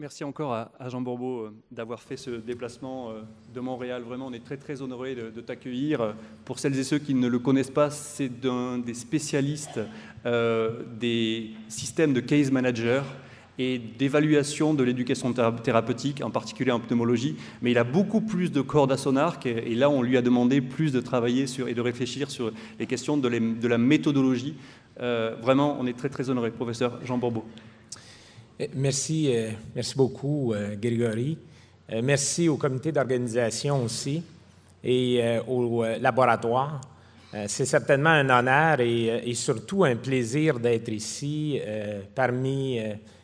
Merci encore à, Jean Bourbeau euh, d'avoir fait ce déplacement euh, de Montréal. Vraiment, on est très très honoré de, t'accueillir. Pour celles et ceux qui ne le connaissent pas, c'est un des spécialistes euh, des systèmes de case manager et d'évaluation de l'éducation thérapeutique, en particulier en pneumologie. Mais il a beaucoup plus de cordes à son arc et, là, on lui a demandé plus de travailler sur, et de réfléchir sur les questions de, la méthodologie. vraiment, on est très très honoré, professeur Jean Bourbeau. Eh, merci, euh, merci beaucoup, euh, Grégory. Euh, merci au comité d'organisation aussi et au laboratoire. C'est certainement un honneur et, surtout un plaisir d'être ici parmi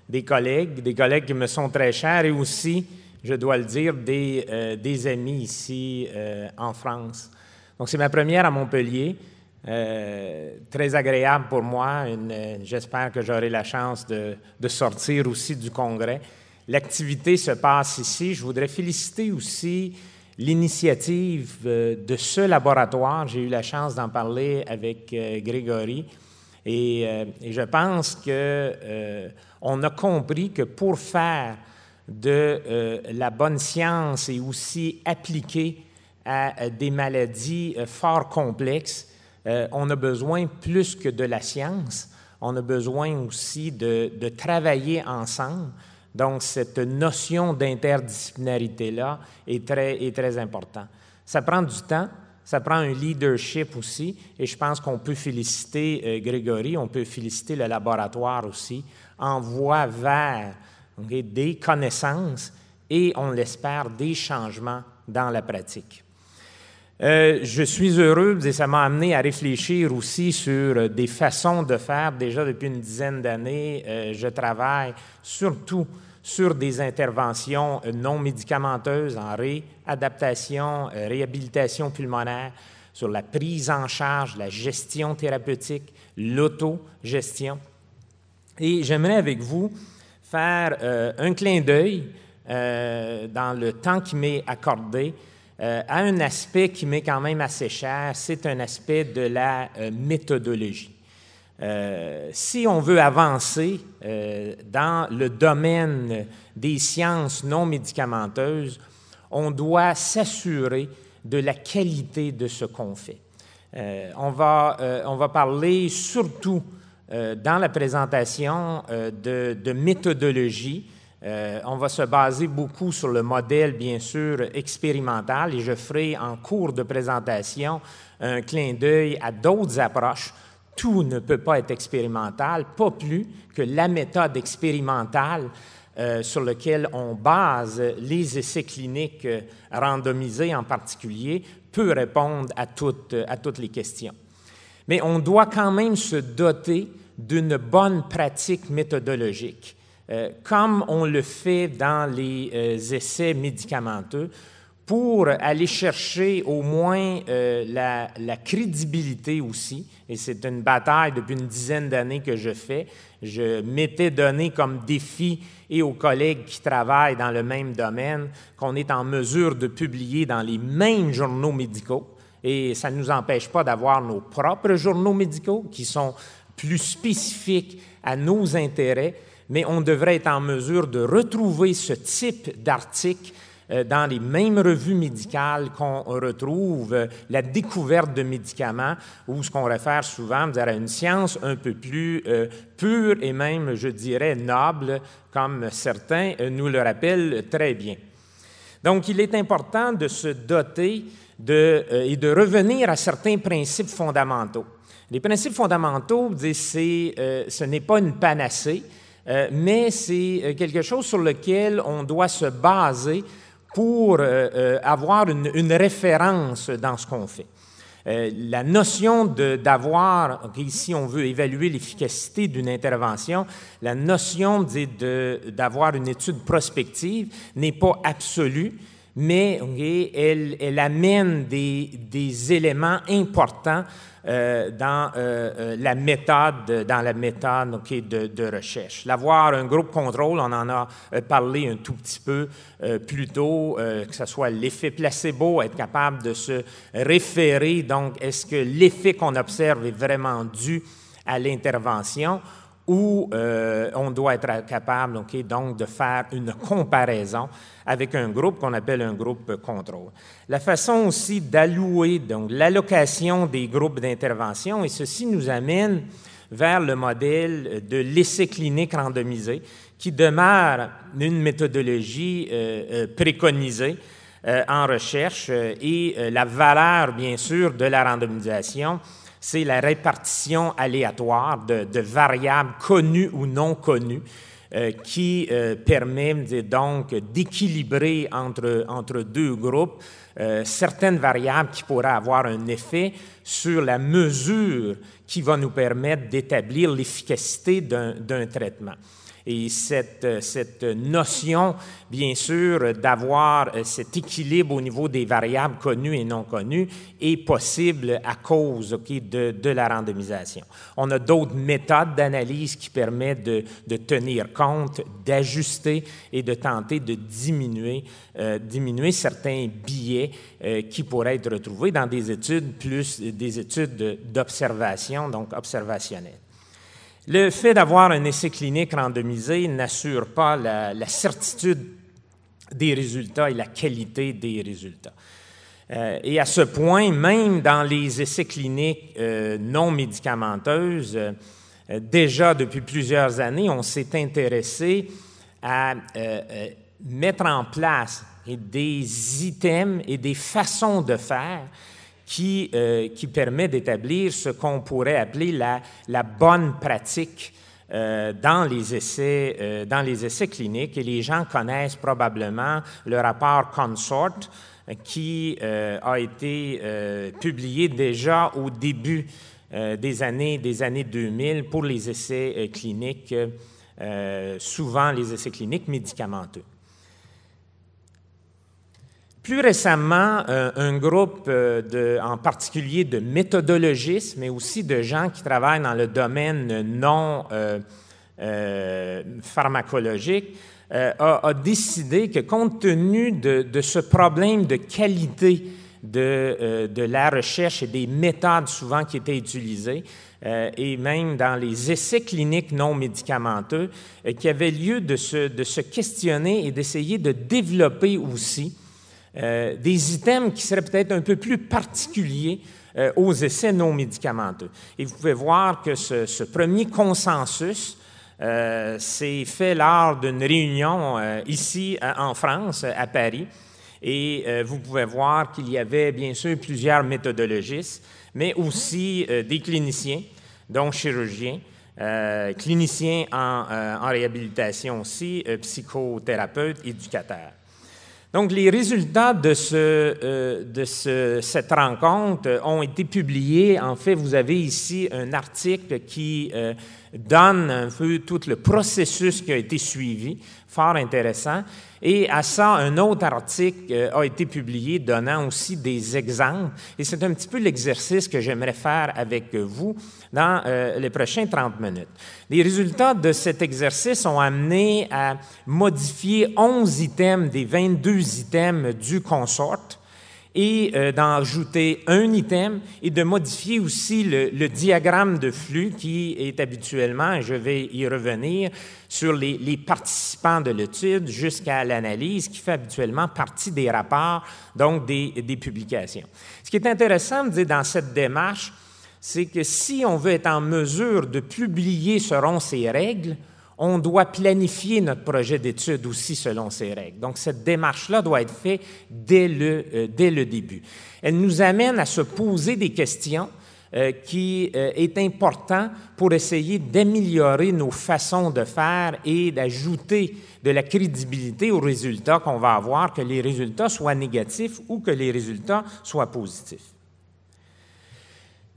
des collègues, des collègues qui me sont très chers et aussi, je dois le dire, des, des amis ici en France. Donc, c'est ma première à Montpellier. Euh, très agréable pour moi. J'espère que j'aurai la chance de, sortir aussi du congrès. L'activité se passe ici. Je voudrais féliciter aussi l'initiative euh, de ce laboratoire. J'ai eu la chance d'en parler avec euh, Grégory. Et, je pense qu'on a compris que pour faire de la bonne science et aussi appliquer à des maladies fort complexes, euh, on a besoin plus que de la science, on a besoin aussi de, travailler ensemble. Donc, cette notion d'interdisciplinarité-là est très, est très importante. Ça prend du temps, ça prend un leadership aussi, et je pense qu'on peut féliciter euh, Grégory, on peut féliciter le laboratoire aussi, en voie vers des connaissances et, on l'espère, des changements dans la pratique. Euh, je suis heureux et ça m'a amené à réfléchir aussi sur euh, des façons de faire. Déjà depuis une dizaine d'années, euh, je travaille surtout sur des interventions non médicamenteuses en réadaptation, réhabilitation pulmonaire, sur la prise en charge, la gestion thérapeutique, l'autogestion. Et j'aimerais avec vous faire un clin d'œil dans le temps qui m'est accordé euh, a un aspect qui m'est quand même assez cher, c'est un aspect de la euh, méthodologie. Euh, si on veut avancer dans le domaine des sciences non médicamenteuses, on doit s'assurer de la qualité de ce qu'on fait. on, va, on va parler surtout dans la présentation de méthodologie euh, on va se baser beaucoup sur le modèle, bien sûr, expérimental et je ferai en cours de présentation un clin d'œil à d'autres approches. Tout ne peut pas être expérimental, pas plus que la méthode expérimentale euh, sur laquelle on base les essais cliniques euh, randomisés en particulier peut répondre à toutes, à toutes les questions. Mais on doit quand même se doter d'une bonne pratique méthodologique. Euh, comme on le fait dans les euh, essais médicamenteux, pour aller chercher au moins euh, la, crédibilité aussi, et c'est une bataille depuis une dizaine d'années que je fais. Je m'étais donné comme défi et aux collègues qui travaillent dans le même domaine qu'on est en mesure de publier dans les mêmes journaux médicaux. Et ça ne nous empêche pas d'avoir nos propres journaux médicaux qui sont plus spécifiques à nos intérêts, mais on devrait être en mesure de retrouver ce type d'article euh, dans les mêmes revues médicales qu'on retrouve euh, la découverte de médicaments ou ce qu'on réfère souvent à une science un peu plus euh, pure et même, je dirais, noble, comme certains nous le rappellent très bien. Donc, il est important de se doter et de revenir à certains principes fondamentaux. Les principes fondamentaux, ce n'est pas une panacée, euh, mais c'est euh, quelque chose sur lequel on doit se baser pour euh, avoir une, référence dans ce qu'on fait. la notion d'avoir, ici on veut évaluer l'efficacité d'une intervention, la notion d'avoir une étude prospective n'est pas absolue, mais elle, elle, amène des, éléments importants euh, dans euh, euh, la méthode, dans la méthode de, de, recherche. L'avoir un groupe contrôle, on en a parlé un tout petit peu plus tôt, que ce soit l'effet placebo, être capable de se référer. Donc, est-ce que l'effet qu'on observe est vraiment dû à l'intervention? Où euh, on doit être capable donc de faire une comparaison avec un groupe qu'on appelle un groupe contrôle. La façon aussi d'allouer donc l'allocation des groupes d'intervention, et ceci nous amène vers le modèle de l'essai clinique randomisé, qui demeure une méthodologie euh, euh, préconisée en recherche et la valeur, bien sûr, de la randomisation c'est la répartition aléatoire de, variables connues ou non connues euh, qui euh, permet donc d'équilibrer entre, entre deux groupes euh, certaines variables qui pourraient avoir un effet sur la mesure qui va nous permettre d'établir l'efficacité d'un traitement. Et cette, euh, cette notion, bien sûr, d'avoir euh, cet équilibre au niveau des variables connues et non connues est possible à cause de, de, la randomisation. On a d'autres méthodes d'analyse qui permettent de, de tenir compte, d'ajuster et de tenter de diminuer, euh, diminuer certains biais qui pourraient être retrouvés dans des études plus des études d'observation, donc observationnelles. Le fait d'avoir un essai clinique randomisé n'assure pas la, certitude des résultats et la qualité des résultats. Euh, et à ce point, même dans les essais cliniques euh, non médicamenteuses, euh, déjà depuis plusieurs années, on s'est intéressé à mettre en place des items et des façons de faire qui, euh, qui permet d'établir ce qu'on pourrait appeler la, bonne pratique euh, dans, les essais, euh, dans les essais cliniques. Et les gens connaissent probablement le rapport Consort qui a été publié déjà au début des, années, des années 2000 pour les essais cliniques, souvent les essais cliniques médicamenteux. Plus récemment, euh, un groupe euh, de, en particulier de méthodologistes, mais aussi de gens qui travaillent dans le domaine non euh, pharmacologique, a, décidé que compte tenu de, ce problème de qualité de, la recherche et des méthodes souvent qui étaient utilisées, et même dans les essais cliniques non médicamenteux, qu'il y avait lieu de se questionner et d'essayer de développer aussi euh, des items qui seraient peut-être un peu plus particuliers euh, aux essais non médicamenteux. Et vous pouvez voir que ce, premier consensus euh, s'est fait lors d'une réunion ici en France, à Paris. Et vous pouvez voir qu'il y avait bien sûr plusieurs méthodologistes, mais aussi des cliniciens, dont chirurgiens, cliniciens en, en, réhabilitation aussi, psychothérapeutes, éducateurs. Donc, les résultats de, ce, euh, de ce, cette rencontre ont été publiés. En fait, vous avez ici un article qui euh, donne un peu tout le processus qui a été suivi, fort intéressant. Et à ça, un autre article euh, a été publié donnant aussi des exemples. Et c'est un petit peu l'exercice que j'aimerais faire avec vous dans euh, les prochains 30 minutes. Les résultats de cet exercice ont amené à modifier 11 items des 22 items du consort et euh, d'en ajouter un item et de modifier aussi le, diagramme de flux qui est habituellement, je vais y revenir, sur les, participants de l'étude jusqu'à l'analyse qui fait habituellement partie des rapports, donc des, des publications. Ce qui est intéressant dire, dans cette démarche, c'est que si on veut être en mesure de publier selon ces règles, on doit planifier notre projet d'étude aussi selon ces règles. Donc, cette démarche-là doit être faite dès le, euh, dès le début. Elle nous amène à se poser des questions euh, qui euh, est important pour essayer d'améliorer nos façons de faire et d'ajouter de la crédibilité aux résultats qu'on va avoir, que les résultats soient négatifs ou que les résultats soient positifs.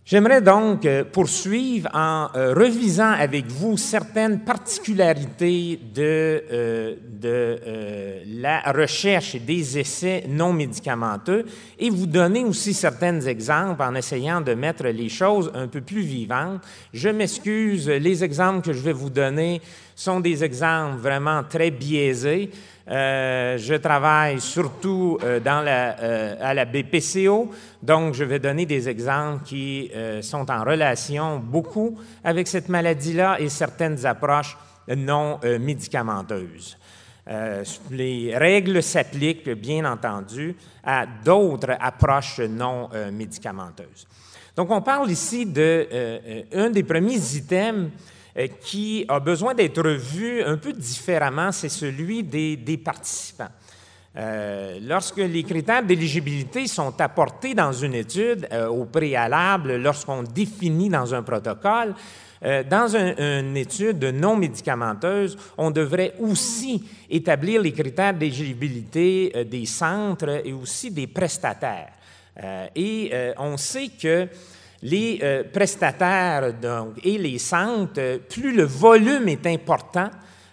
J'aimerais donc euh, poursuivre en euh, revisant avec vous certaines particularités de, euh, la recherche et des essais non médicamenteux et vous donner aussi certains exemples en essayant de mettre les choses un peu plus vivantes. Je m'excuse, les exemples que je vais vous donner sont des exemples vraiment très biaisés. Euh, je travaille surtout euh, euh, à la BPCO, donc je vais donner des exemples qui sont en relation beaucoup avec cette maladie-là et certaines approches non médicamenteuses. Les règles s'appliquent, bien entendu, à d'autres approches non médicamenteuses. Donc, on parle ici d'un des premiers items qui a besoin d'être vu un peu différemment, c'est celui des participants. Euh, lorsque les critères d'éligibilité sont apportés dans une étude euh, au préalable, lorsqu'on définit dans un protocole, euh, dans une étude non médicamenteuse, on devrait aussi établir les critères d'éligibilité des centres et aussi des prestataires. et on sait que les prestataires et les centres, plus le volume est important,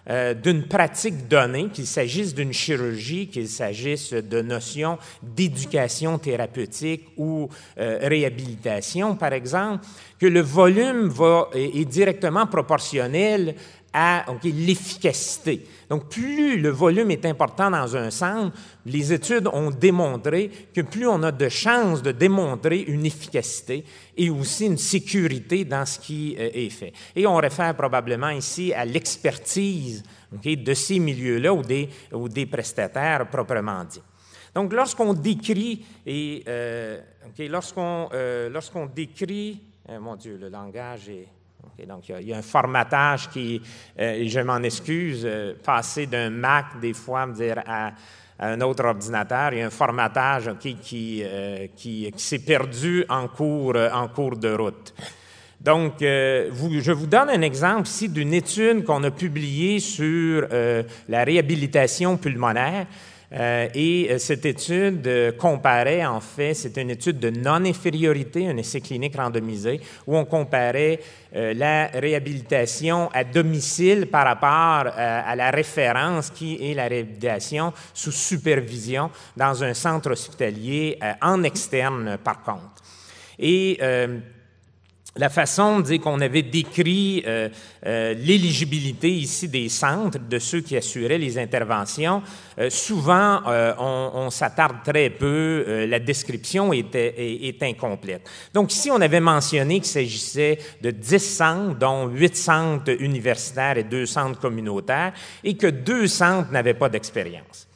euh, d'une pratique donnée, qu'il s'agisse d'une chirurgie, qu'il s'agisse de notions d'éducation thérapeutique ou euh, réhabilitation, par exemple, que le volume est directement proportionnel à l'efficacité. Donc, plus le volume est important dans un centre, les études ont démontré que plus on a de chances de démontrer une efficacité et aussi une sécurité dans ce qui euh, est fait. Et on réfère probablement ici à l'expertise de ces milieux-là ou des, prestataires proprement dit. Donc, lorsqu'on décrit, et euh, lorsqu'on euh, lorsqu'on décrit, mon Dieu, le langage est donc, il y, a, un formatage qui, euh, je m'en excuse, euh, passer d'un Mac, des fois, à, un autre ordinateur, il y a un formatage qui, euh, qui, qui s'est perdu en cours, en cours de route. Donc, je vous donne un exemple ici d'une étude qu'on a publiée sur la réhabilitation pulmonaire. Euh, et euh, cette étude euh, comparait, en fait, c'est une étude de non-infériorité, un essai clinique randomisé, où on comparait la réhabilitation à domicile par rapport à la référence qui est la réhabilitation sous supervision dans un centre hospitalier en externe, par contre. Et la façon dire qu'on avait décrit euh, euh, l'éligibilité ici des centres, de ceux qui assuraient les interventions, euh, souvent on, s'attarde très peu, la description était, est, incomplète. Donc ici, on avait mentionné qu'il s'agissait de 10 centres, dont 8 centres universitaires et 2 centres communautaires, et que deux centres n'avaient pas d'expérience.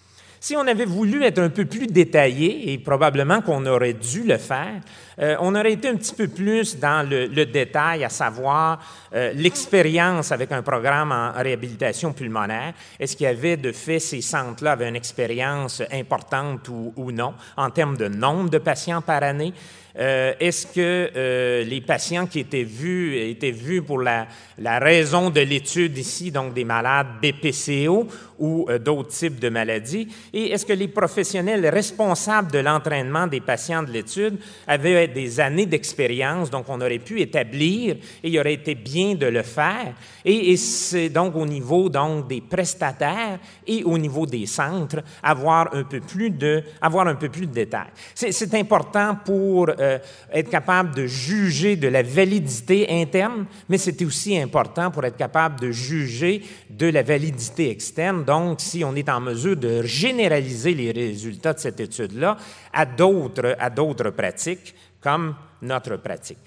Si on avait voulu être un peu plus détaillé, et probablement qu'on aurait dû le faire, euh, on aurait été un petit peu plus dans le, détail, à savoir euh, l'expérience avec un programme en réhabilitation pulmonaire. Est-ce qu'il y avait de fait ces centres-là avaient une expérience importante ou, non en termes de nombre de patients par année? Euh, est-ce que les patients qui étaient vus étaient vus pour la, raison de l'étude ici, donc des malades BPCO ou euh, d'autres types de maladies? Et est-ce que les professionnels responsables de l'entraînement des patients de l'étude avaient des années d'expérience, donc on aurait pu établir, et il aurait été bien de le faire? Et, c'est donc au niveau donc des prestataires et au niveau des centres, avoir un peu plus de, avoir un peu plus de détails. C'est important pour euh, être capable de juger de la validité interne, mais c'est aussi important pour être capable de juger de la validité externe. Donc, si on est en mesure de généraliser les résultats de cette étude-là à d'autres, pratiques, comme notre pratique.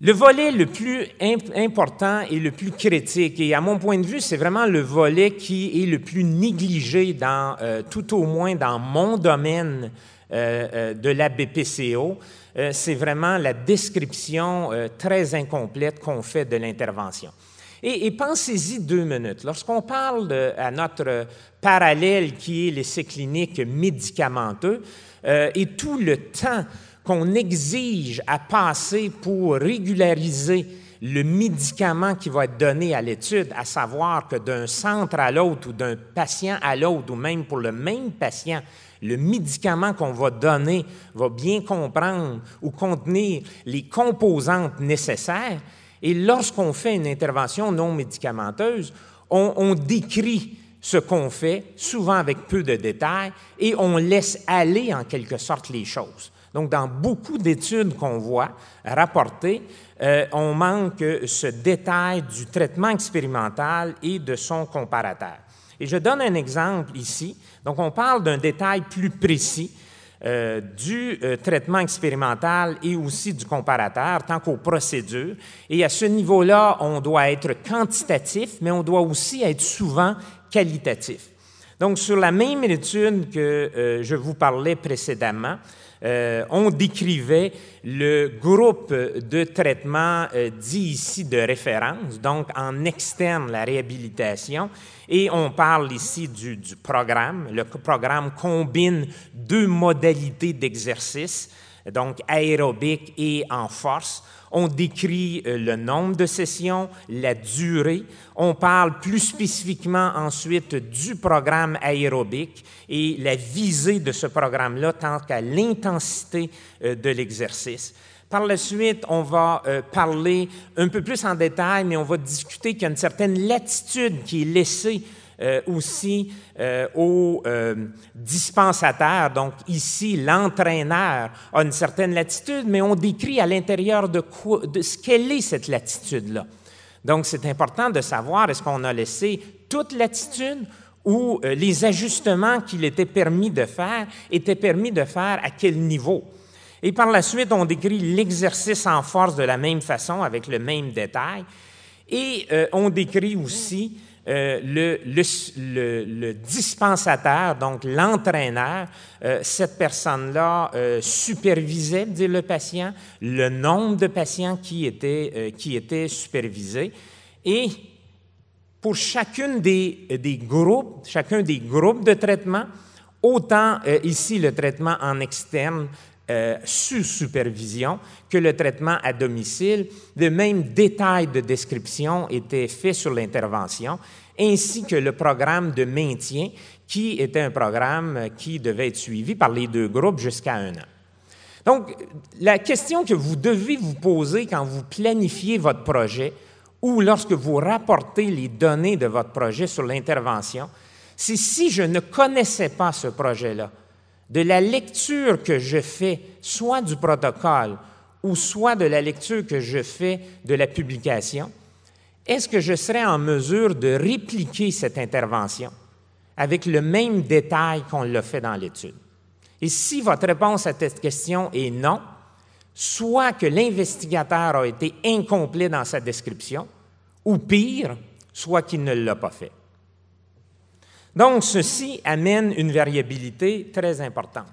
Le volet le plus important et le plus critique, et à mon point de vue, c'est vraiment le volet qui est le plus négligé dans, euh, tout au moins dans mon domaine euh, euh, de la BPCO, c'est vraiment la description très incomplète qu'on fait de l'intervention. Et, pensez-y deux minutes. Lorsqu'on parle à notre parallèle qui est l'essai clinique médicamenteux et tout le temps qu'on exige à passer pour régulariser le médicament qui va être donné à l'étude, à savoir que d'un centre à l'autre ou d'un patient à l'autre, ou même pour le même patient, le médicament qu'on va donner va bien comprendre ou contenir les composantes nécessaires. Et lorsqu'on fait une intervention non médicamenteuse, on, décrit ce qu'on fait, souvent avec peu de détails, et on laisse aller en quelque sorte les choses. Donc, dans beaucoup d'études qu'on voit rapportées, euh, on manque ce détail du traitement expérimental et de son comparateur. Et je donne un exemple ici. Donc, on parle d'un détail plus précis. Euh, du euh, traitement expérimental et aussi du comparateur, tant qu'aux procédures. Et à ce niveau-là, on doit être quantitatif, mais on doit aussi être souvent qualitatif. Donc, sur la même étude que euh, je vous parlais précédemment, on décrivait le groupe de traitement dit ici de référence, donc en externe la réhabilitation, et on parle ici du, programme. Le programme combine deux modalités d'exercice, donc aérobique et en force. On décrit euh, le nombre de sessions, la durée. On parle plus spécifiquement ensuite du programme aérobique et la visée de ce programme-là tant qu'à l'intensité euh, de l'exercice. Par la suite, on va euh, parler un peu plus en détail, mais on va discuter qu'il y a une certaine latitude qui est laissée euh, aussi euh, aux dispensataires. Donc ici, l'entraîneur a une certaine latitude, mais on décrit à l'intérieur de, de ce qu'elle est cette latitude-là. Donc c'est important de savoir est-ce qu'on a laissé toute latitude ou les ajustements qu'il était permis de faire étaient permis de faire à quel niveau? Et par la suite, on décrit l'exercice en force de la même façon, avec le même détail. Et euh, on décrit aussi euh, le, le, donc l'entraîneur. Euh, cette personne-là supervisait, dit le patient, le nombre de patients qui étaient, qui étaient supervisés. Et pour chacune des, des, groupes, chacun des groupes de traitement, autant ici le traitement en externe euh, sous supervision que le traitement à domicile. De même détails de description étaient faits sur l'intervention, ainsi que le programme de maintien, qui était un programme qui devait être suivi par les deux groupes jusqu'à un an. Donc, la question que vous devez vous poser quand vous planifiez votre projet ou lorsque vous rapportez les données de votre projet sur l'intervention, c'est si je ne connaissais pas ce projet-là, de la lecture que je fais, soit du protocole ou soit de la lecture que je fais de la publication, est-ce que je serai en mesure de répliquer cette intervention avec le même détail qu'on l'a fait dans l'étude? Et si votre réponse à cette question est non, soit que l'investigateur a été incomplet dans sa description, ou pire, soit qu'il ne l'a pas fait. Donc, ceci amène une variabilité très importante.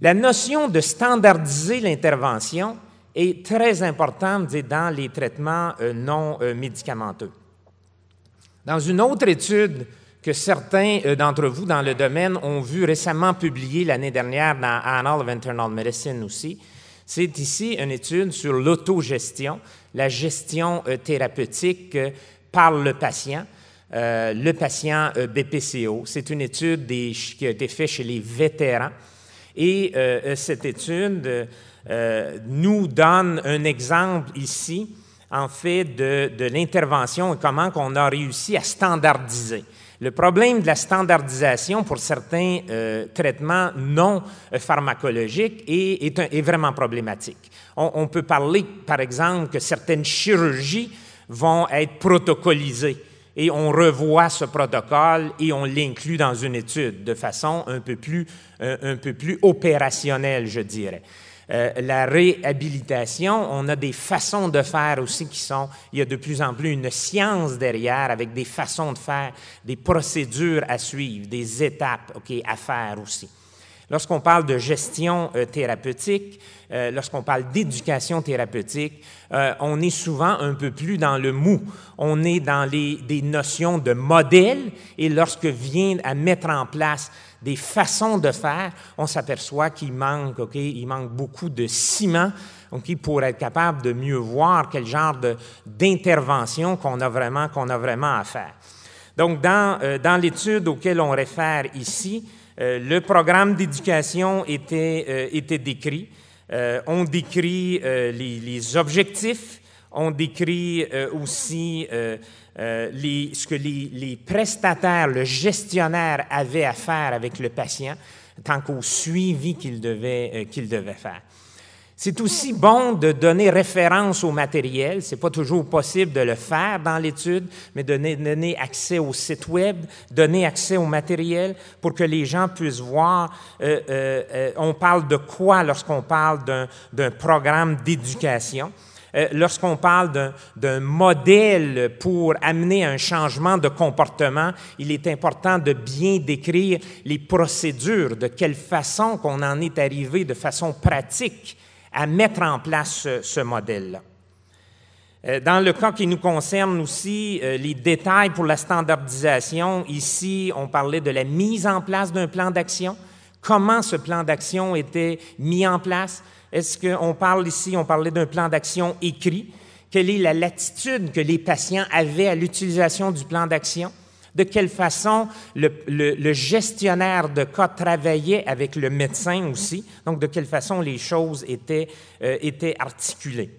La notion de standardiser l'intervention est très importante dans les traitements euh, non euh, médicamenteux. Dans une autre étude que certains euh, d'entre vous dans le domaine ont vu récemment publiée l'année dernière dans Annals of Internal Medicine aussi, c'est ici une étude sur l'autogestion, la gestion thérapeutique par le patient. Euh, le patient euh, BPCO. C'est une étude qui a été faite chez les vétérans. Et euh, cette étude nous donne un exemple ici, en fait, de, l'intervention et comment on a réussi à standardiser. Le problème de la standardisation pour certains traitements non pharmacologiques est, vraiment problématique. On, peut parler, par exemple, que certaines chirurgies vont être protocolisées et on revoit ce protocole et on l'inclut dans une étude de façon un peu plus, euh, un peu plus opérationnelle, je dirais. Euh, la réhabilitation, on a des façons de faire aussi qui sont, il y a de plus en plus une science derrière avec des façons de faire, des procédures à suivre, des étapes à faire aussi. Lorsqu'on parle de gestion euh, thérapeutique, euh, lorsqu'on parle d'éducation thérapeutique, euh, on est souvent un peu plus dans le mou. On est dans les, des notions de modèle et lorsque vient à mettre en place des façons de faire, on s'aperçoit qu'il manque, il manque beaucoup de ciment ok, pour être capable de mieux voir quel genre d'intervention qu'on a vraiment qu'on a vraiment à faire. Donc dans, dans l'étude auquel on réfère ici, le programme d'éducation était, euh, était décrit. Euh, on décrit les, objectifs, on décrit aussi ce que les, les, prestataires, le gestionnaire avait à faire avec le patient, tant qu'au suivi qu'il devait, qu'il devait faire. C'est aussi bon de donner référence au matériel. Ce n'est pas toujours possible de le faire dans l'étude, mais de donner, accès au site web, donner accès au matériel pour que les gens puissent voir. Euh, euh, euh, on parle de quoi lorsqu'on parle d'un programme d'éducation? lorsqu'on parle d'un modèle pour amener un changement de comportement, il est important de bien décrire les procédures, de quelle façon qu'on en est arrivé de façon pratique à mettre en place ce, modèle-là. Euh, dans le cas qui nous concerne aussi, euh, les détails pour la standardisation, ici, on parlait de la mise en place d'un plan d'action. Comment ce plan d'action était mis en place? Est-ce qu'on parle ici, on parlait d'un plan d'action écrit? Quelle est la latitude que les patients avaient à l'utilisation du plan d'action? De quelle façon le, gestionnaire de cas travaillait avec le médecin aussi, donc de quelle façon les choses étaient, euh, articulées.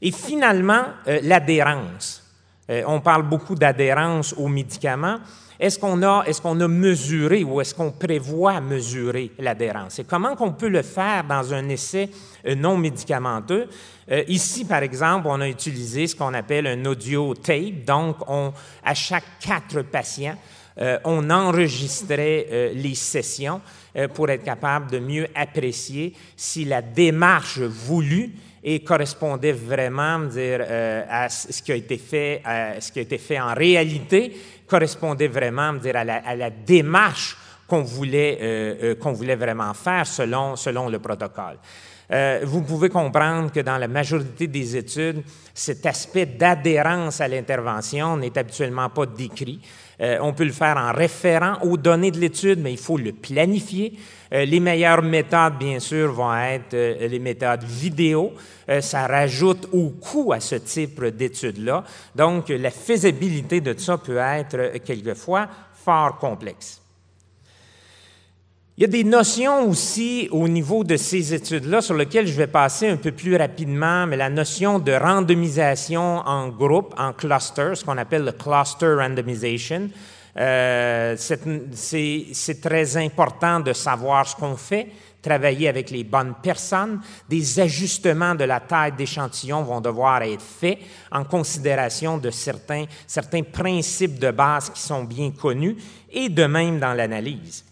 Et finalement, euh, l'adhérence. Euh, on parle beaucoup d'adhérence aux médicaments. Est-ce qu'on a, est qu'on a mesuré ou est-ce qu'on prévoit mesurer l'adhérence? Et comment qu'on peut le faire dans un essai euh, non médicamenteux? Euh, ici, par exemple, on a utilisé ce qu'on appelle un audio tape. Donc, on, à chaque quatre patients, euh, on enregistrait les sessions pour être capable de mieux apprécier si la démarche voulue correspondait vraiment à ce qui a été fait, à ce qui a été fait en réalité correspondait vraiment dire, à, la, démarche qu'on voulait, euh, euh, qu'on voulait vraiment faire selon, selon le protocole. Euh, vous pouvez comprendre que dans la majorité des études, cet aspect d'adhérence à l'intervention n'est habituellement pas décrit. On peut le faire en référant aux données de l'étude, mais il faut le planifier. Euh, les meilleures méthodes, bien sûr, vont être euh, les méthodes vidéo. Euh, ça rajoute au coût à ce type d'études-là. Donc, la faisabilité de ça peut être quelquefois fort complexe. Il y a des notions aussi au niveau de ces études-là sur lesquelles je vais passer un peu plus rapidement, mais la notion de randomisation en groupe, en cluster, ce qu'on appelle le cluster randomization. Euh, c'est très important de savoir ce qu'on fait, travailler avec les bonnes personnes. Des ajustements de la taille d'échantillon vont devoir être faits en considération de certains, certains principes de base qui sont bien connus et de même dans l'analyse.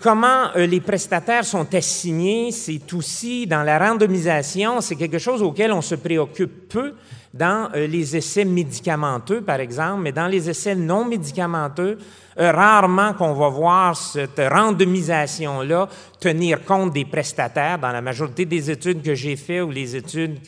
Comment euh, les prestataires sont assignés, c'est aussi dans la randomisation, c'est quelque chose auquel on se préoccupe peu dans euh, les essais médicamenteux, par exemple, mais dans les essais non médicamenteux, euh, rarement qu'on va voir cette randomisation-là tenir compte des prestataires dans la majorité des études que j'ai faites ou les études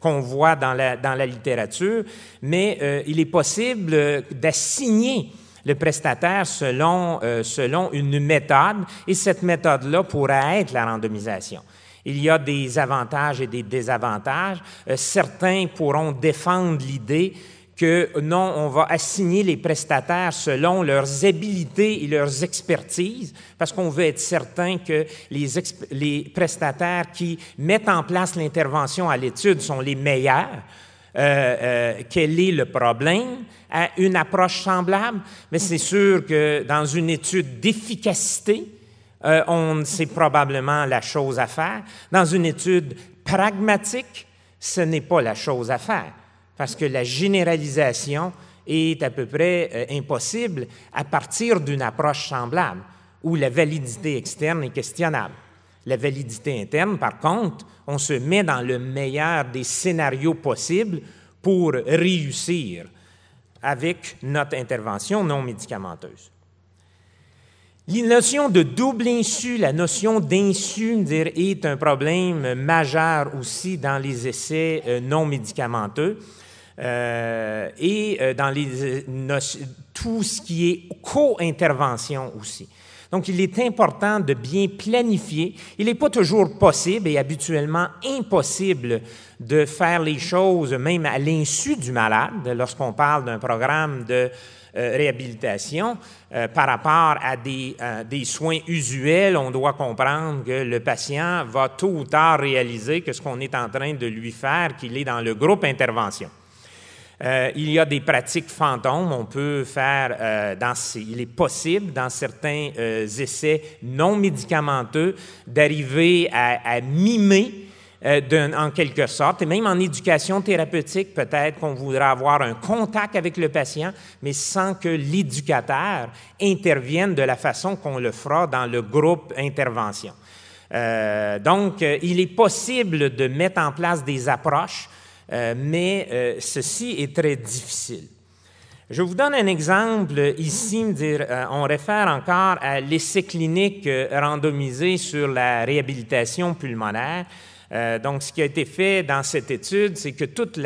qu'on voit dans la littérature, mais il est possible d'assigner le prestataire selon, selon une méthode, et cette méthode-là pourrait être la randomisation il y a des avantages et des désavantages. Euh, certains pourront défendre l'idée que non, on va assigner les prestataires selon leurs habilités et leurs expertises, parce qu'on veut être certain que les prestataires qui mettent en place l'intervention à l'étude sont les meilleurs. Euh, euh, quel est le problème à une approche semblable, mais c'est sûr que dans une étude d'efficacité, euh, on c'est probablement la chose à faire. Dans une étude pragmatique, ce n'est pas la chose à faire, parce que la généralisation est à peu près impossible à partir d'une approche semblable, où la validité externe est questionnable. La validité interne, par contre, on se met dans le meilleur des scénarios possibles pour réussir avec notre intervention non médicamenteuse. La notion de double insu, la notion d'insu est un problème majeur aussi dans les essais euh, non médicamenteux euh, et euh, dans tout ce qui est co-intervention aussi. Donc, il est important de bien planifier. Il n'est pas toujours possible et habituellement impossible de faire les choses même à l'insu du malade lorsqu'on parle d'un programme de euh, réhabilitation. Euh, par rapport à euh, des, soins usuels, on doit comprendre que le patient va tôt ou tard réaliser que ce qu'on est en train de lui faire, qu'il est dans le groupe intervention. Euh, il y a des pratiques fantômes. On peut faire, euh, dans il est possible, dans certains euh, essais non médicamenteux, d'arriver à, mimer en quelque sorte, et même en éducation thérapeutique, peut-être qu'on voudra avoir un contact avec le patient, mais sans que l'éducateur intervienne de la façon qu'on le fera dans le groupe intervention. donc, il est possible de mettre en place des approches euh, mais euh, ceci est très difficile. Je vous donne un exemple ici, euh, on réfère encore à l'essai clinique randomisé sur la réhabilitation pulmonaire. donc, ce qui a été fait dans cette étude, c'est que toute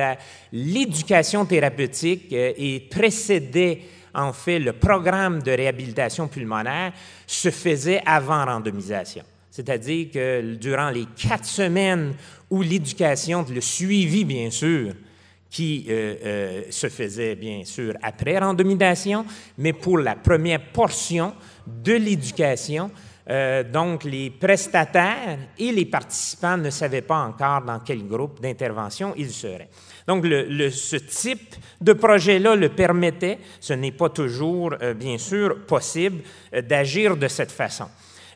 l'éducation thérapeutique et précédait en fait le programme de réhabilitation pulmonaire se faisait avant randomisation. C'est-à-dire que durant les quatre semaines où l'éducation, le suivi, bien sûr, qui euh, euh, se faisait bien sûr après randomisation, mais pour la première portion de l'éducation, euh, donc les prestataires et les participants ne savaient pas encore dans quel groupe d'intervention ils seraient. Donc ce type de projet-là le permettait, ce n'est pas toujours bien sûr possible d'agir de cette façon.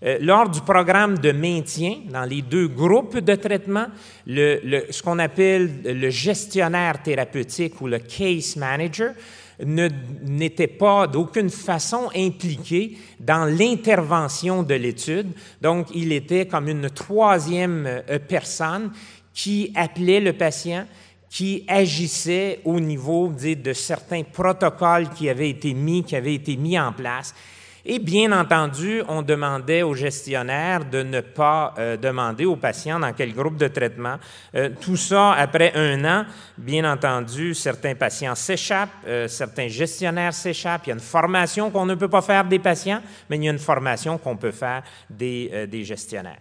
Euh, lors du programme de maintien dans les deux groupes de traitement, ce qu'on appelle le gestionnaire thérapeutique ou le case manager n'était pas d'aucune façon impliqué dans l'intervention de l'étude. Donc, il était comme une troisième euh, personne qui appelait le patient, qui agissait au niveau de certains protocoles qui avaient été mis, qui avaient été mis en place et bien entendu, on demandait aux gestionnaires de ne pas euh, demander aux patients dans quel groupe de traitement. Euh, tout ça, après un an, bien entendu, certains patients s'échappent, euh, certains gestionnaires s'échappent. Il y a une formation qu'on ne peut pas faire des patients, mais il y a une formation qu'on peut faire des, des, gestionnaires.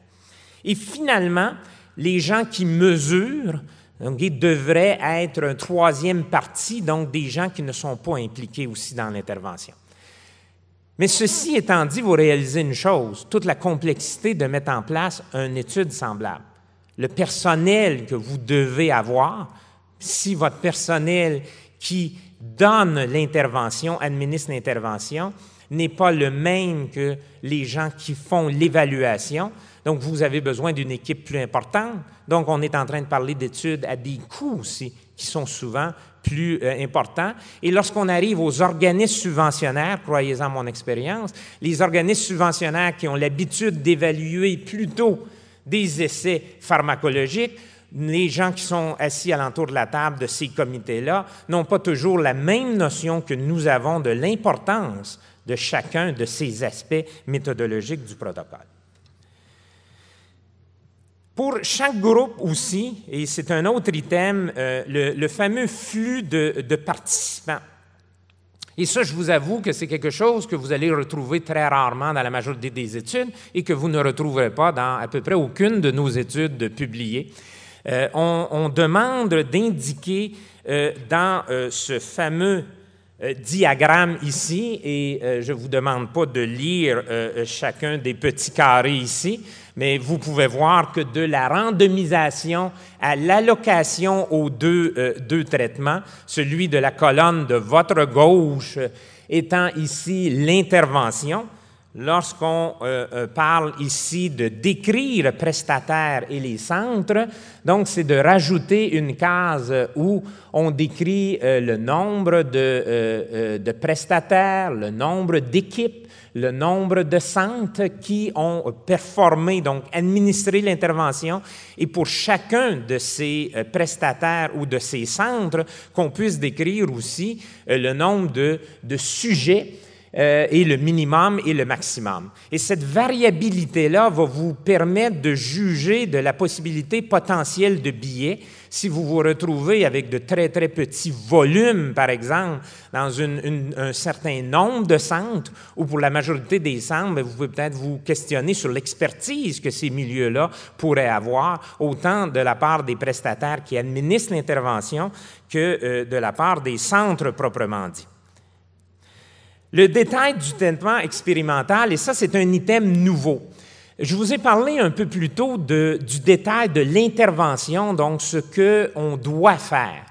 Et finalement, les gens qui mesurent, donc, ils devraient être un troisième parti, donc des gens qui ne sont pas impliqués aussi dans l'intervention. Mais ceci étant dit, vous réalisez une chose, toute la complexité de mettre en place une étude semblable. Le personnel que vous devez avoir, si votre personnel qui donne l'intervention, administre l'intervention, n'est pas le même que les gens qui font l'évaluation. Donc, vous avez besoin d'une équipe plus importante. Donc, on est en train de parler d'études à des coûts aussi, qui sont souvent plus euh, important. Et lorsqu'on arrive aux organismes subventionnaires, croyez-en mon expérience, les organismes subventionnaires qui ont l'habitude d'évaluer plutôt des essais pharmacologiques, les gens qui sont assis alentour de la table de ces comités-là n'ont pas toujours la même notion que nous avons de l'importance de chacun de ces aspects méthodologiques du protocole. Pour chaque groupe aussi, et c'est un autre item, euh, le, fameux flux de, participants. Et ça, je vous avoue que c'est quelque chose que vous allez retrouver très rarement dans la majorité des études et que vous ne retrouverez pas dans à peu près aucune de nos études publiées. Euh, on, demande d'indiquer euh, dans ce fameux diagramme ici, et je ne vous demande pas de lire chacun des petits carrés ici, mais vous pouvez voir que de la randomisation à l'allocation aux deux, euh, traitements, celui de la colonne de votre gauche étant ici l'intervention, lorsqu'on euh, euh, parle ici de décrire prestataires et les centres, donc c'est de rajouter une case où on décrit le nombre de, prestataires, le nombre d'équipes, le nombre de centres qui ont performé, donc administré l'intervention, et pour chacun de ces euh, prestataires ou de ces centres, qu'on puisse décrire aussi euh, le nombre de sujets euh, et le minimum et le maximum. Et cette variabilité-là va vous permettre de juger de la possibilité potentielle de billets si vous vous retrouvez avec de très, très petits volumes, par exemple, dans un certain nombre de centres, ou pour la majorité des centres, vous pouvez peut-être vous questionner sur l'expertise que ces milieux-là pourraient avoir, autant de la part des prestataires qui administrent l'intervention que euh, de la part des centres proprement dit. Le détail du traitement expérimental, et ça c'est un item nouveau. Je vous ai parlé un peu plus tôt du détail de l'intervention, donc ce qu'on doit faire.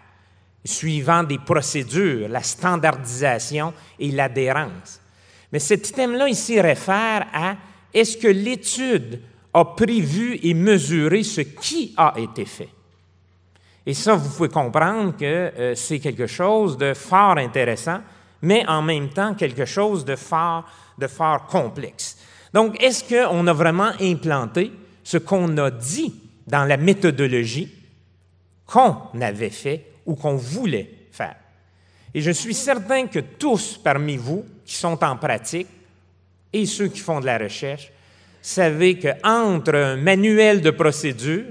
suivant des procédures, la standardisation et l'adhérence. Mais cet item-là ici réfère à est-ce que l'étude a prévu et mesuré ce qui a été fait? Et ça, vous pouvez comprendre que euh, c'est quelque chose de fort intéressant, mais en même temps quelque chose de fort, de fort complexe. Donc, est-ce qu'on a vraiment implanté ce qu'on a dit dans la méthodologie qu'on avait fait ou qu'on voulait faire? Et je suis certain que tous parmi vous qui sont en pratique et ceux qui font de la recherche savez qu'entre un manuel de procédure,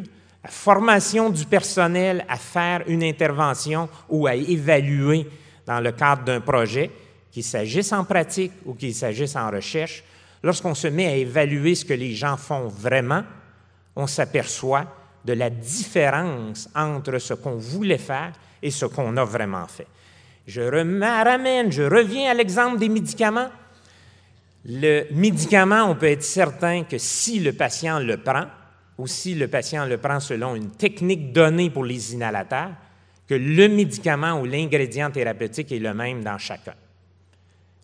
la formation du personnel à faire une intervention ou à évaluer dans le cadre d'un projet, qu'il s'agisse en pratique ou qu'il s'agisse en recherche, lorsqu'on se met à évaluer ce que les gens font vraiment, on s'aperçoit de la différence entre ce qu'on voulait faire et ce qu'on a vraiment fait. Je ramène, je reviens à l'exemple des médicaments. Le médicament, on peut être certain que si le patient le prend, ou si le patient le prend selon une technique donnée pour les inhalateurs, que le médicament ou l'ingrédient thérapeutique est le même dans chacun.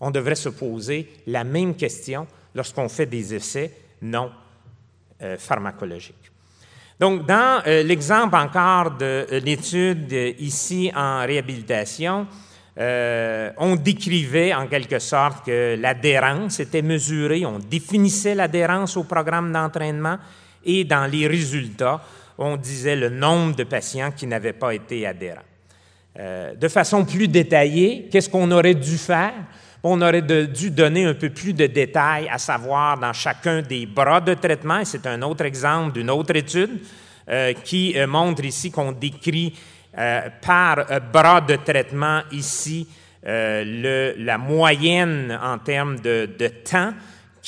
On devrait se poser la même question lorsqu'on fait des essais non euh, pharmacologiques. Donc, dans euh, l'exemple encore de euh, l'étude ici en réhabilitation, on décrivait en quelque sorte que l'adhérence était mesurée, on définissait l'adhérence au programme d'entraînement et dans les résultats, on disait le nombre de patients qui n'avaient pas été adhérents. de façon plus détaillée, qu'est-ce qu'on aurait dû faire? on aurait dû donner un peu plus de détails, à savoir dans chacun des bras de traitement, c'est un autre exemple d'une autre étude euh, qui euh, montre ici qu'on décrit euh, par bras de traitement ici la moyenne en termes de, temps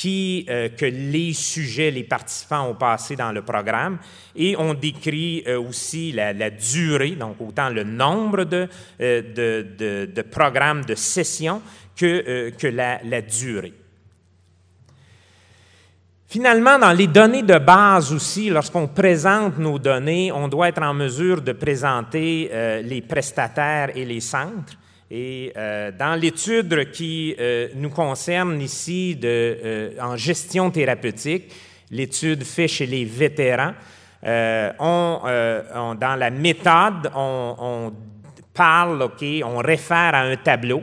qui, que les sujets, les participants ont passé dans le programme. Et on décrit aussi la, durée, donc autant le nombre de, de programmes de sessions que, euh, la, durée. Finalement, dans les données de base aussi, lorsqu'on présente nos données, on doit être en mesure de présenter euh, les prestataires et les centres. Et euh, dans l'étude qui nous concerne ici de, en gestion thérapeutique, l'étude faite chez les vétérans, on, dans la méthode, on, parle, OK, on réfère à un tableau.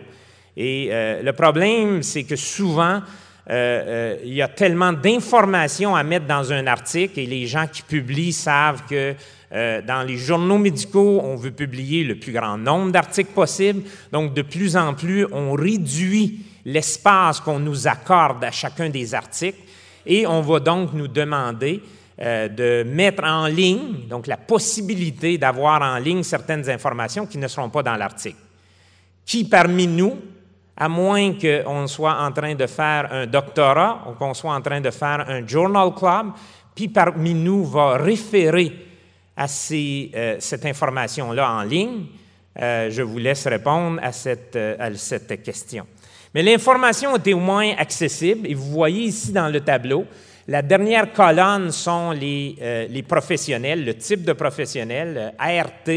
Et euh, le problème, c'est que souvent, euh, euh, il y a tellement d'informations à mettre dans un article et les gens qui publient savent que dans les journaux médicaux, on veut publier le plus grand nombre d'articles possible. Donc, de plus en plus, on réduit l'espace qu'on nous accorde à chacun des articles et on va donc nous demander de mettre en ligne, donc la possibilité d'avoir en ligne certaines informations qui ne seront pas dans l'article. Qui parmi nous à moins qu'on soit en train de faire un doctorat ou qu'on soit en train de faire un journal club, puis parmi nous va référer à euh, cette information-là en ligne, euh, je vous laisse répondre à cette, euh, à cette question. Mais l'information est au moins accessible et vous voyez ici dans le tableau, la dernière colonne sont les, les professionnels, le type de professionnel, ART,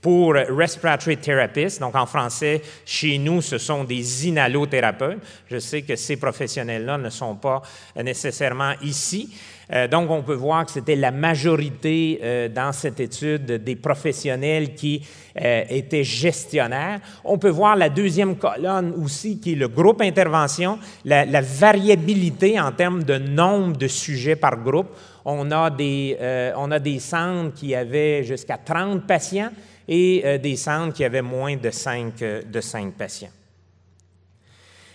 pour respiratory therapist. Donc, en français, chez nous, ce sont des inhalothérapeutes. Je sais que ces professionnels-là ne sont pas nécessairement ici. Euh, donc, on peut voir que c'était la majorité euh, dans cette étude des professionnels qui euh, étaient gestionnaires. On peut voir la deuxième colonne aussi, qui est le groupe intervention, la, variabilité en termes de nombre de sujets par groupe. On a des, on a des centres qui avaient jusqu'à 30 patients et des centres qui avaient moins de cinq, euh, de cinq patients.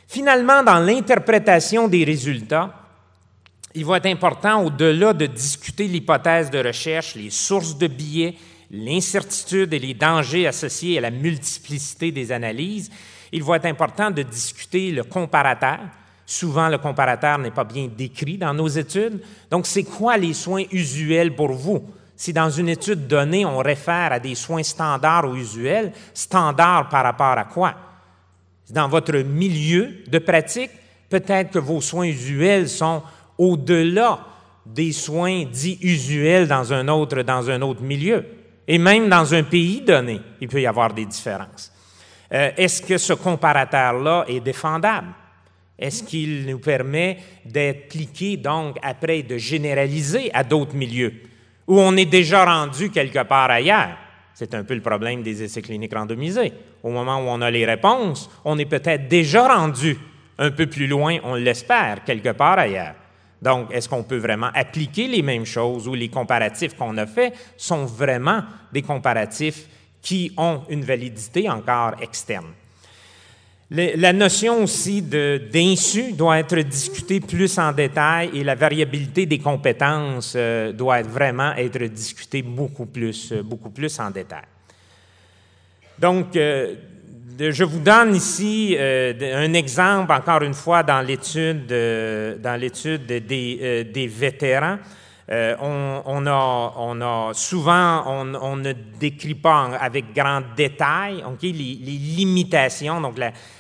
Finalement, dans l'interprétation des résultats, il va être important, au-delà de discuter l'hypothèse de recherche, les sources de biais, l'incertitude et les dangers associés à la multiplicité des analyses, il va être important de discuter le comparateur. Souvent, le comparateur n'est pas bien décrit dans nos études. Donc, c'est quoi les soins usuels pour vous? Si dans une étude donnée, on réfère à des soins standards ou usuels, standards par rapport à quoi? Dans votre milieu de pratique, peut-être que vos soins usuels sont au-delà des soins dits usuels dans un autre, dans un autre milieu. Et même dans un pays donné, il peut y avoir des différences. Euh, est-ce que ce comparateur-là est défendable? Est-ce qu'il nous permet d'appliquer, donc, après, de généraliser à d'autres milieux, où on est déjà rendu quelque part ailleurs? C'est un peu le problème des essais cliniques randomisés. Au moment où on a les réponses, on est peut-être déjà rendu un peu plus loin, on l'espère, quelque part ailleurs. Donc, est-ce qu'on peut vraiment appliquer les mêmes choses ou les comparatifs qu'on a faits sont vraiment des comparatifs qui ont une validité encore externe? La notion aussi d'insu doit être discutée plus en détail et la variabilité des compétences euh, doit vraiment être discutée beaucoup plus, euh, beaucoup plus en détail. Donc, euh, je vous donne ici un exemple, encore une fois, dans l'étude dans l'étude des, des, vétérans. on, a, souvent, on, ne décrit pas avec grand détail les, limitations, donc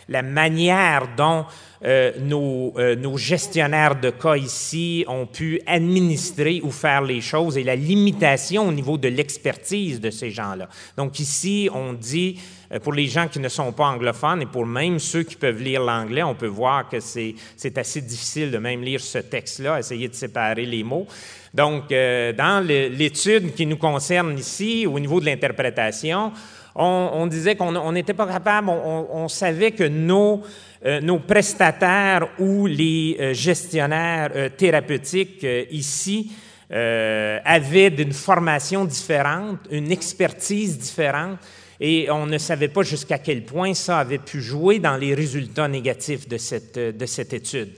la, manière dont euh, nos, euh, gestionnaires de cas ici ont pu administrer ou faire les choses et la limitation au niveau de l'expertise de ces gens-là. Donc ici, on dit, euh, pour les gens qui ne sont pas anglophones et pour même ceux qui peuvent lire l'anglais, on peut voir que c'est assez difficile de même lire ce texte-là, essayer de séparer les mots. Donc, dans l'étude qui nous concerne ici, au niveau de l'interprétation, on, disait qu'on n'était pas capable, on, savait que nos, euh, nos, prestataires ou les euh, gestionnaires euh, thérapeutiques ici avaient une formation différente, une expertise différente, et on ne savait pas jusqu'à quel point ça avait pu jouer dans les résultats négatifs de cette, de cette étude.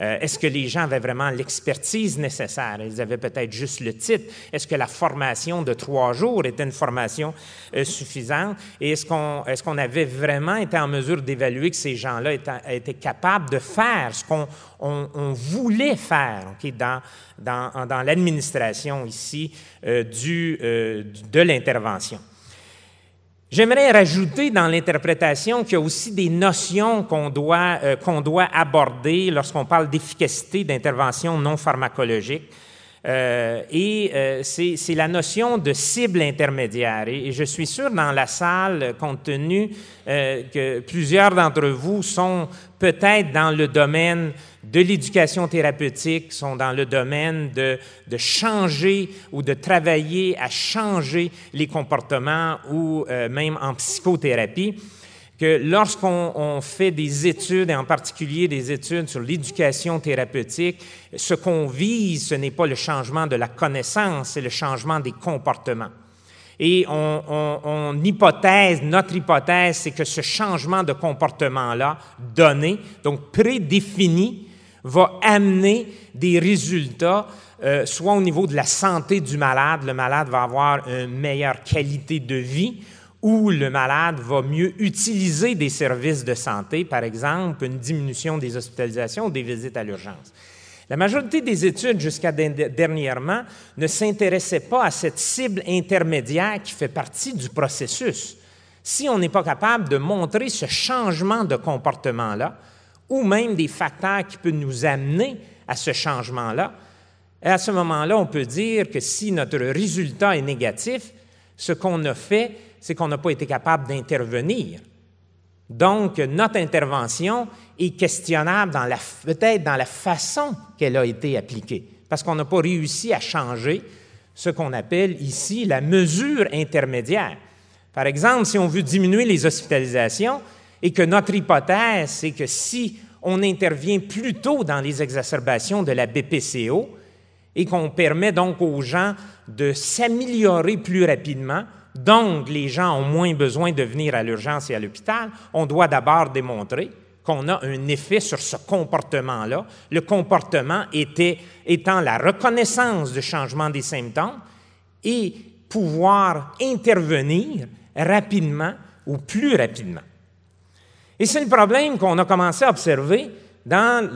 Euh, est-ce que les gens avaient vraiment l'expertise nécessaire? Ils avaient peut-être juste le titre. Est-ce que la formation de trois jours était une formation euh, suffisante? Et est-ce qu'on est avait vraiment été en mesure d'évaluer que ces gens-là étaient, capables de faire ce qu'on on, voulait faire dans, dans, dans l'administration ici euh, du, de l'intervention? J'aimerais rajouter dans l'interprétation qu'il y a aussi des notions qu'on doit, euh, qu'on doit aborder lorsqu'on parle d'efficacité d'intervention non pharmacologique. Euh, et euh, c'est la notion de cible intermédiaire. Et, je suis sûr dans la salle, compte tenu euh, que plusieurs d'entre vous sont peut-être dans le domaine de l'éducation thérapeutique, sont dans le domaine de, de, changer ou de travailler à changer les comportements ou même en psychothérapie que lorsqu'on fait des études, et en particulier des études sur l'éducation thérapeutique, ce qu'on vise, ce n'est pas le changement de la connaissance, c'est le changement des comportements. Et on, hypothèse, notre hypothèse, c'est que ce changement de comportement-là, donné, donc prédéfini, va amener des résultats, euh, soit au niveau de la santé du malade, le malade va avoir une meilleure qualité de vie, où le malade va mieux utiliser des services de santé, par exemple une diminution des hospitalisations ou des visites à l'urgence. La majorité des études jusqu'à dernièrement ne s'intéressaient pas à cette cible intermédiaire qui fait partie du processus. Si on n'est pas capable de montrer ce changement de comportement-là, ou même des facteurs qui peuvent nous amener à ce changement-là, à ce moment-là, on peut dire que si notre résultat est négatif, ce qu'on a fait, c'est qu'on n'a pas été capable d'intervenir. Donc, notre intervention est questionnable peut-être dans la façon qu'elle a été appliquée, parce qu'on n'a pas réussi à changer ce qu'on appelle ici la mesure intermédiaire. Par exemple, si on veut diminuer les hospitalisations et que notre hypothèse, c'est que si on intervient plus tôt dans les exacerbations de la BPCO et qu'on permet donc aux gens de s'améliorer plus rapidement, donc les gens ont moins besoin de venir à l'urgence et à l'hôpital, on doit d'abord démontrer qu'on a un effet sur ce comportement-là. Le comportement était, étant la reconnaissance du changement des symptômes et pouvoir intervenir rapidement ou plus rapidement. Et c'est le problème qu'on a commencé à observer dans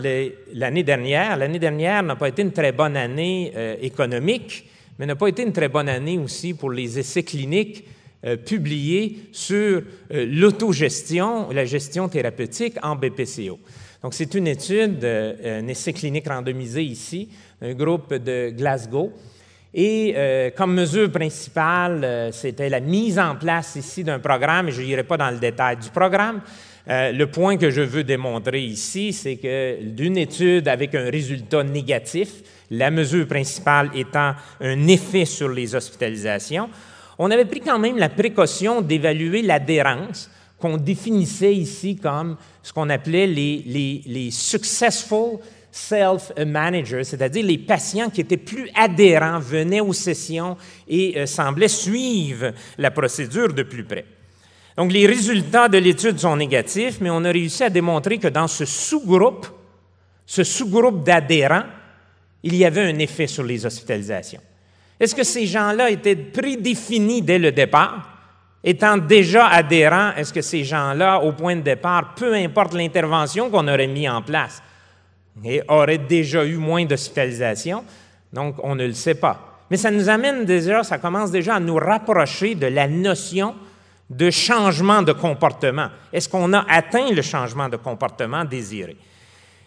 l'année dernière. L'année dernière n'a pas été une très bonne année euh, économique mais n'a pas été une très bonne année aussi pour les essais cliniques euh, publiés sur euh, l'autogestion, la gestion thérapeutique en BPCO. Donc, c'est une étude, euh, un essai clinique randomisé ici, un groupe de Glasgow. Et euh, comme mesure principale, c'était la mise en place ici d'un programme, et je n'irai pas dans le détail du programme. Euh, le point que je veux démontrer ici, c'est que d'une étude avec un résultat négatif, la mesure principale étant un effet sur les hospitalisations, on avait pris quand même la précaution d'évaluer l'adhérence qu'on définissait ici comme ce qu'on appelait les, successful self-managers, c'est-à-dire les patients qui étaient plus adhérents, venaient aux sessions et euh, semblaient suivre la procédure de plus près. Donc, les résultats de l'étude sont négatifs, mais on a réussi à démontrer que dans ce sous-groupe, ce sous-groupe d'adhérents, il y avait un effet sur les hospitalisations. Est-ce que ces gens-là étaient prédéfinis dès le départ? Étant déjà adhérents, est-ce que ces gens-là, au point de départ, peu importe l'intervention qu'on aurait mis en place, et aurait déjà eu moins d'hospitalisation. Donc, on ne le sait pas. Mais ça nous amène déjà, ça commence déjà à nous rapprocher de la notion de changement de comportement. Est-ce qu'on a atteint le changement de comportement désiré?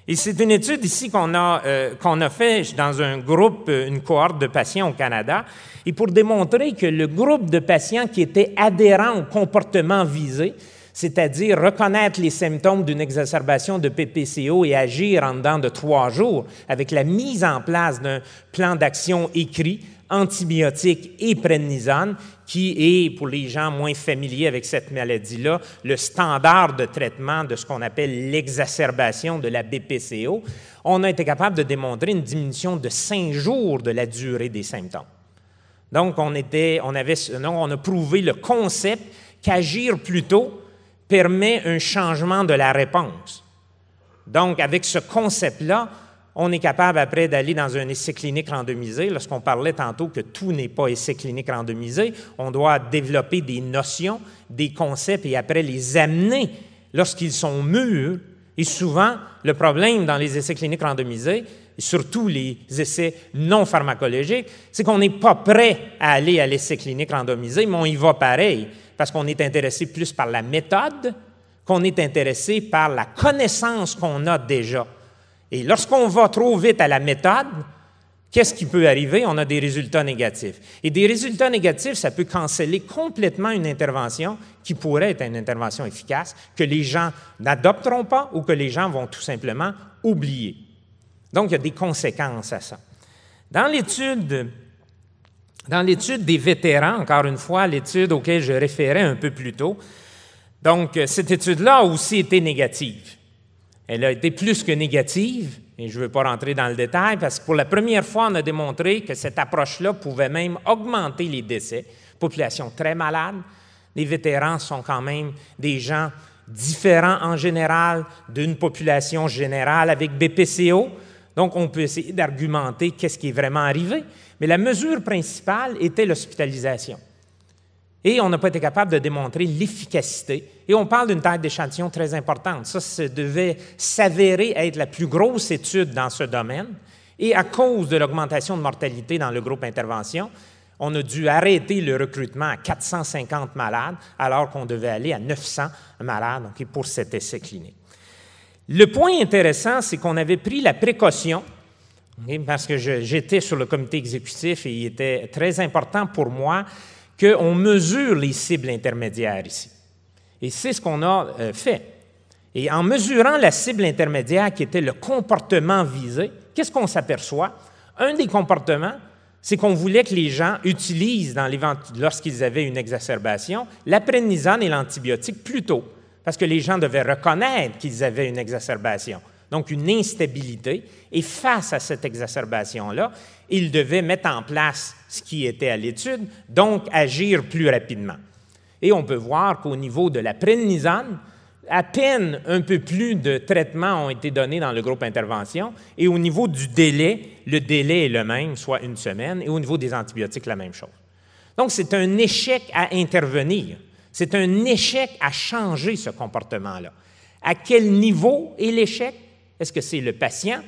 Et c'est une étude ici qu'on a, euh, qu'on a fait dans un groupe, une cohorte de patients au Canada, et pour démontrer que le groupe de patients qui était adhérent au comportement visé, c'est-à-dire reconnaître les symptômes d'une exacerbation de PPCO et agir en dedans de trois jours avec la mise en place d'un plan d'action écrit, antibiotique et prednisone, qui est, pour les gens moins familiers avec cette maladie-là, le standard de traitement de ce qu'on appelle l'exacerbation de la BPCO, on a été capable de démontrer une diminution de cinq jours de la durée des symptômes. Donc, on, était, on, avait, non, on a prouvé le concept qu'agir plus tôt permet un changement de la réponse. Donc, avec ce concept-là, on est capable après d'aller dans un essai clinique randomisé. Lorsqu'on parlait tantôt que tout n'est pas essai clinique randomisé, on doit développer des notions, des concepts et après les amener lorsqu'ils sont mûrs. Et souvent, le problème dans les essais cliniques randomisés, et surtout les essais non pharmacologiques, c'est qu'on n'est pas prêt à aller à l'essai clinique randomisé, mais on y va pareil parce qu'on est intéressé plus par la méthode qu'on est intéressé par la connaissance qu'on a déjà. Et lorsqu'on va trop vite à la méthode, qu'est-ce qui peut arriver? On a des résultats négatifs. Et des résultats négatifs, ça peut canceller complètement une intervention qui pourrait être une intervention efficace, que les gens n'adopteront pas ou que les gens vont tout simplement oublier. Donc, il y a des conséquences à ça. Dans l'étude dans l'étude des vétérans, encore une fois, l'étude auquel je référais un peu plus tôt, donc cette étude-là a aussi été négative. Elle a été plus que négative, et je ne veux pas rentrer dans le détail, parce que pour la première fois, on a démontré que cette approche-là pouvait même augmenter les décès. Population très malade. Les vétérans sont quand même des gens différents en général d'une population générale avec BPCO. Donc, on peut essayer d'argumenter qu'est-ce qui est vraiment arrivé. Mais la mesure principale était l'hospitalisation. Et on n'a pas été capable de démontrer l'efficacité. Et on parle d'une taille d'échantillon très importante. Ça, ça devait s'avérer être la plus grosse étude dans ce domaine. Et à cause de l'augmentation de mortalité dans le groupe intervention, on a dû arrêter le recrutement à 450 malades alors qu'on devait aller à 900 malades pour cet essai clinique. Le point intéressant, c'est qu'on avait pris la précaution parce que j'étais sur le comité exécutif et il était très important pour moi qu'on mesure les cibles intermédiaires ici. Et c'est ce qu'on a euh, fait. Et en mesurant la cible intermédiaire qui était le comportement visé, qu'est-ce qu'on s'aperçoit? Un des comportements, c'est qu'on voulait que les gens utilisent, lorsqu'ils avaient une exacerbation, la et l'antibiotique plus tôt, parce que les gens devaient reconnaître qu'ils avaient une exacerbation donc une instabilité. Et face à cette exacerbation-là, il devait mettre en place ce qui était à l'étude, donc agir plus rapidement. Et on peut voir qu'au niveau de la prénisane, à peine un peu plus de traitements ont été donnés dans le groupe intervention. Et au niveau du délai, le délai est le même, soit une semaine, et au niveau des antibiotiques, la même chose. Donc, c'est un échec à intervenir. C'est un échec à changer ce comportement-là. À quel niveau est l'échec? Est-ce que c'est le patient?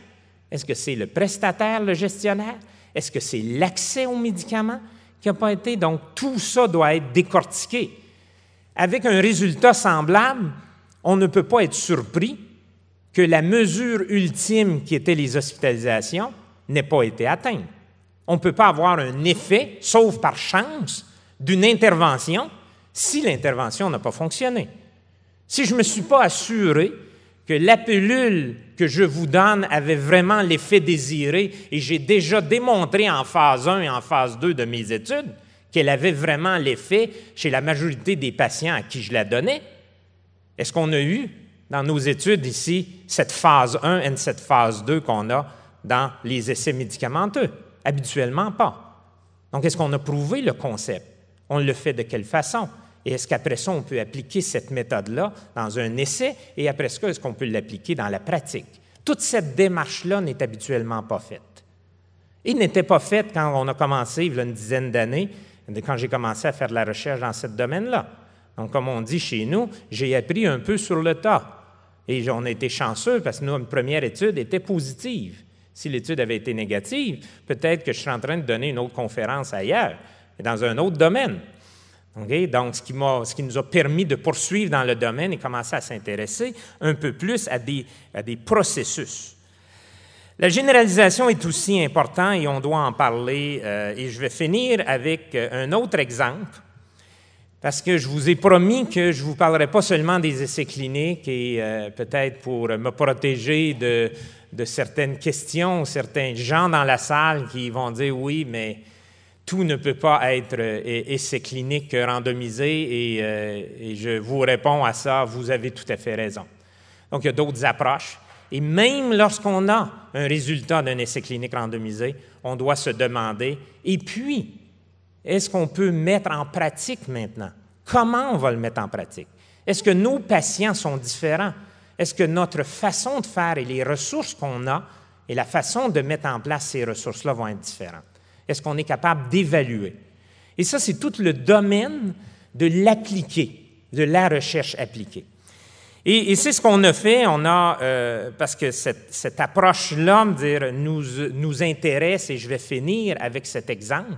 Est-ce que c'est le prestataire, le gestionnaire? Est-ce que c'est l'accès aux médicaments qui n'a pas été? Donc, tout ça doit être décortiqué. Avec un résultat semblable, on ne peut pas être surpris que la mesure ultime qui était les hospitalisations n'ait pas été atteinte. On ne peut pas avoir un effet, sauf par chance, d'une intervention si l'intervention n'a pas fonctionné. Si je ne me suis pas assuré que la pilule que je vous donne avait vraiment l'effet désiré, et j'ai déjà démontré en phase 1 et en phase 2 de mes études qu'elle avait vraiment l'effet chez la majorité des patients à qui je la donnais, est-ce qu'on a eu dans nos études ici cette phase 1 et cette phase 2 qu'on a dans les essais médicamenteux? Habituellement pas. Donc, est-ce qu'on a prouvé le concept? On le fait de quelle façon? Et est-ce qu'après ça, on peut appliquer cette méthode-là dans un essai? Et après ça, est-ce qu'on peut l'appliquer dans la pratique? Toute cette démarche-là n'est habituellement pas faite. Il n'était pas faite quand on a commencé, il y a une dizaine d'années, quand j'ai commencé à faire de la recherche dans ce domaine-là. Donc, comme on dit chez nous, j'ai appris un peu sur le tas. Et on a été chanceux parce que notre première étude était positive. Si l'étude avait été négative, peut-être que je suis en train de donner une autre conférence ailleurs, dans un autre domaine. Donc, ce qui, nous a permis de poursuivre dans le domaine et commencer à s'intéresser un peu plus à des, processus. La généralisation est aussi importante et on doit en parler. Euh, et je vais finir avec euh, un autre exemple, parce que je vous ai promis que je ne vous parlerai pas seulement des essais cliniques et euh, peut-être pour me protéger de certaines questions, certains gens dans la salle qui vont dire oui, mais tout ne peut pas être essai clinique randomisé et, euh, et, je vous réponds à ça, vous avez tout à fait raison. Donc, il y a d'autres approches. Et même lorsqu'on a un résultat d'un essai clinique randomisé, on doit se demander, et puis, est-ce qu'on peut mettre en pratique maintenant? Comment on va le mettre en pratique? Est-ce que nos patients sont différents? Est-ce que notre façon de faire et les ressources qu'on a et la façon de mettre en place ces ressources-là vont être différentes? Est-ce qu'on est capable d'évaluer? Et ça, c'est tout le domaine de l'appliquer, de la recherche appliquée. Et, c'est ce qu'on a fait. On a, euh, parce que cette, approche-là, nous, nous intéresse, et je vais finir avec cet exemple,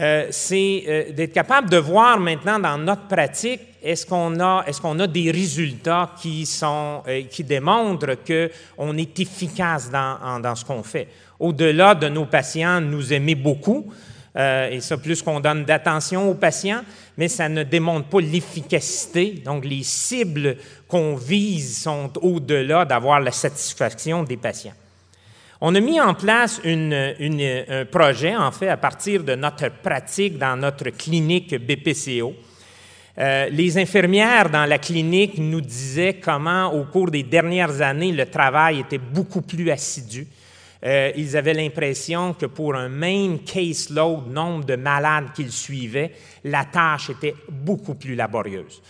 euh, c'est euh, d'être capable de voir maintenant dans notre pratique, est-ce qu'on a, est qu'on a des résultats qui, sont, qui démontrent qu'on est efficace dans ce qu'on fait au-delà de nos patients, nous aimer beaucoup. Euh, et ça, plus qu'on donne d'attention aux patients, mais ça ne démontre pas l'efficacité. Donc, les cibles qu'on vise sont au-delà d'avoir la satisfaction des patients. On a mis en place un projet, en fait, à partir de notre pratique dans notre clinique BPCO. Euh, les infirmières dans la clinique nous disaient comment, au cours des dernières années, le travail était beaucoup plus assidu. Euh, ils avaient l'impression que pour un même caseload, nombre de malades qu'ils suivaient, la tâche était beaucoup plus laborieuse.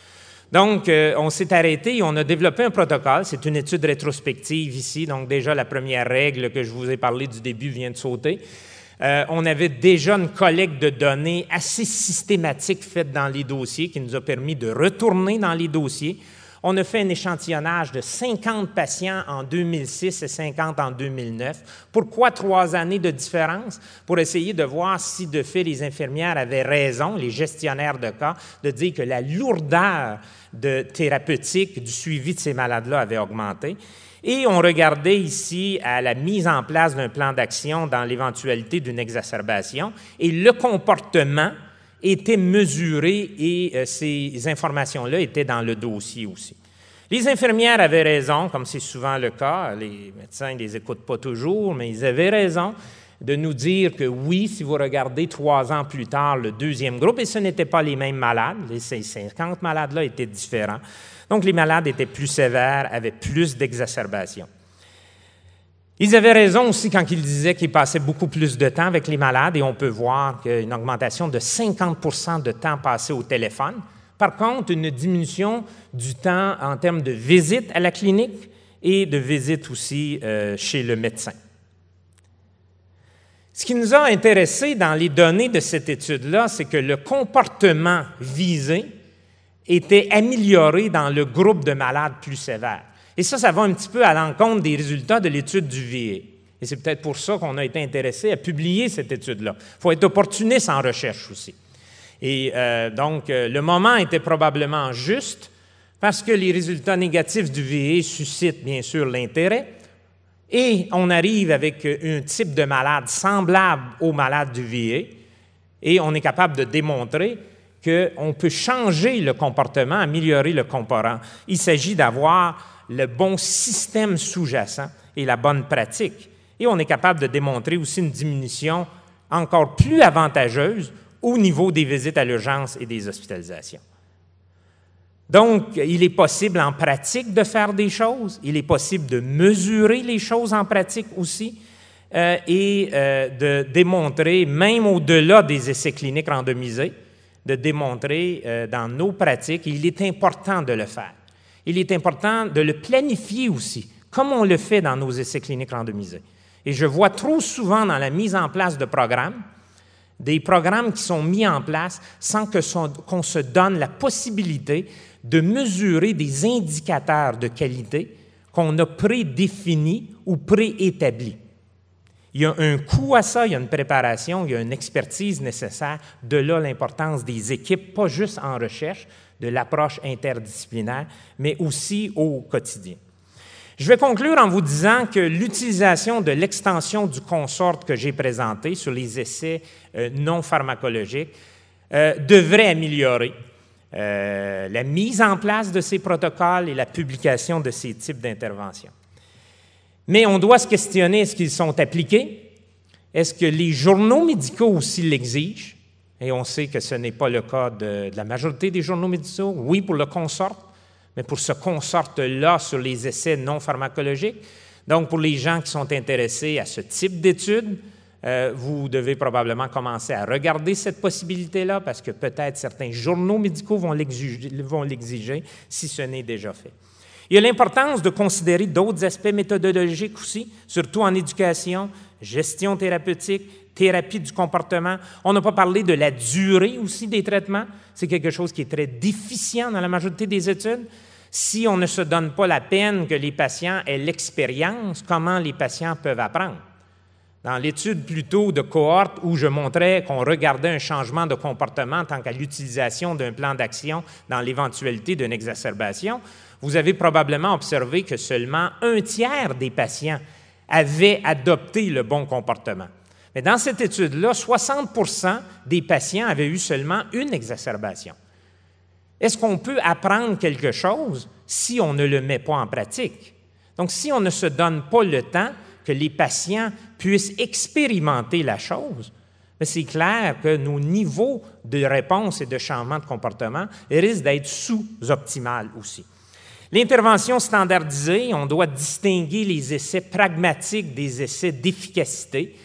Donc, euh, on s'est arrêté et on a développé un protocole. C'est une étude rétrospective ici, donc déjà la première règle que je vous ai parlé du début vient de sauter. Euh, on avait déjà une collecte de données assez systématique faite dans les dossiers qui nous a permis de retourner dans les dossiers on a fait un échantillonnage de 50 patients en 2006 et 50 en 2009. Pourquoi trois années de différence? Pour essayer de voir si, de fait, les infirmières avaient raison, les gestionnaires de cas, de dire que la lourdeur de thérapeutique du suivi de ces malades-là avait augmenté. Et on regardait ici à la mise en place d'un plan d'action dans l'éventualité d'une exacerbation et le comportement étaient mesurés et euh, ces informations-là étaient dans le dossier aussi. Les infirmières avaient raison, comme c'est souvent le cas, les médecins ne les écoutent pas toujours, mais ils avaient raison de nous dire que oui, si vous regardez trois ans plus tard le deuxième groupe, et ce n'étaient pas les mêmes malades, les 50 malades-là étaient différents, donc les malades étaient plus sévères, avaient plus d'exacerbations. Ils avaient raison aussi quand ils disaient qu'ils passaient beaucoup plus de temps avec les malades et on peut voir une augmentation de 50% de temps passé au téléphone. Par contre, une diminution du temps en termes de visite à la clinique et de visite aussi euh, chez le médecin. Ce qui nous a intéressé dans les données de cette étude-là, c'est que le comportement visé était amélioré dans le groupe de malades plus sévères. Et ça, ça va un petit peu à l'encontre des résultats de l'étude du VA. Et c'est peut-être pour ça qu'on a été intéressé à publier cette étude-là. Il faut être opportuniste en recherche aussi. Et euh, donc, euh, le moment était probablement juste parce que les résultats négatifs du VA suscitent bien sûr l'intérêt et on arrive avec un type de malade semblable au malade du VA, et on est capable de démontrer qu'on peut changer le comportement, améliorer le comportement. Il s'agit d'avoir le bon système sous-jacent et la bonne pratique. Et on est capable de démontrer aussi une diminution encore plus avantageuse au niveau des visites à l'urgence et des hospitalisations. Donc, il est possible en pratique de faire des choses, il est possible de mesurer les choses en pratique aussi euh, et euh, de démontrer, même au-delà des essais cliniques randomisés, de démontrer euh, dans nos pratiques, il est important de le faire. Il est important de le planifier aussi, comme on le fait dans nos essais cliniques randomisés. Et je vois trop souvent dans la mise en place de programmes, des programmes qui sont mis en place sans qu'on se donne la possibilité de mesurer des indicateurs de qualité qu'on a prédéfinis ou préétablis. Il y a un coût à ça, il y a une préparation, il y a une expertise nécessaire. De là l'importance des équipes, pas juste en recherche, de l'approche interdisciplinaire, mais aussi au quotidien. Je vais conclure en vous disant que l'utilisation de l'extension du consort que j'ai présenté sur les essais euh, non pharmacologiques euh, devrait améliorer euh, la mise en place de ces protocoles et la publication de ces types d'interventions. Mais on doit se questionner, est-ce qu'ils sont appliqués? Est-ce que les journaux médicaux aussi l'exigent? Et on sait que ce n'est pas le cas de, la majorité des journaux médicaux. Oui, pour le consort, mais pour ce consort-là sur les essais non pharmacologiques. Donc, pour les gens qui sont intéressés à ce type d'études, euh, vous devez probablement commencer à regarder cette possibilité-là parce que peut-être certains journaux médicaux vont l'exiger si ce n'est déjà fait. Il y a l'importance de considérer d'autres aspects méthodologiques aussi, surtout en éducation, gestion thérapeutique, thérapie du comportement. On n'a pas parlé de la durée aussi des traitements. C'est quelque chose qui est très déficient dans la majorité des études. Si on ne se donne pas la peine que les patients aient l'expérience, comment les patients peuvent apprendre? Dans l'étude plutôt de cohorte où je montrais qu'on regardait un changement de comportement tant qu'à l'utilisation d'un plan d'action dans l'éventualité d'une exacerbation, vous avez probablement observé que seulement un tiers des patients avaient adopté le bon comportement. Mais dans cette étude-là, 60% des patients avaient eu seulement une exacerbation. Est-ce qu'on peut apprendre quelque chose si on ne le met pas en pratique? Donc, si on ne se donne pas le temps, que les patients puissent expérimenter la chose, c'est clair que nos niveaux de réponse et de changement de comportement risquent d'être sous-optimales aussi. L'intervention standardisée, on doit distinguer les essais pragmatiques des essais d'efficacité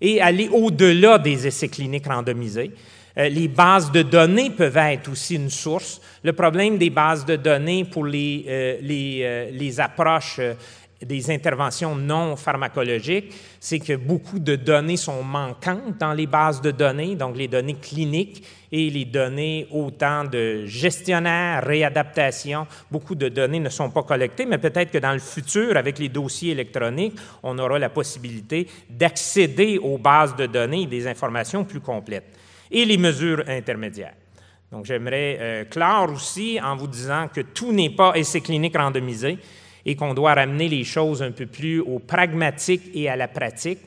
et aller au-delà des essais cliniques randomisés. Euh, les bases de données peuvent être aussi une source. Le problème des bases de données pour les, euh, euh, les approches des interventions non pharmacologiques, c'est que beaucoup de données sont manquantes dans les bases de données, donc les données cliniques et les données autant de gestionnaires, réadaptation. Beaucoup de données ne sont pas collectées, mais peut-être que dans le futur, avec les dossiers électroniques, on aura la possibilité d'accéder aux bases de données et des informations plus complètes. Et les mesures intermédiaires. Donc, j'aimerais euh, clore aussi en vous disant que tout n'est pas essai clinique randomisé et qu'on doit ramener les choses un peu plus au pragmatique et à la pratique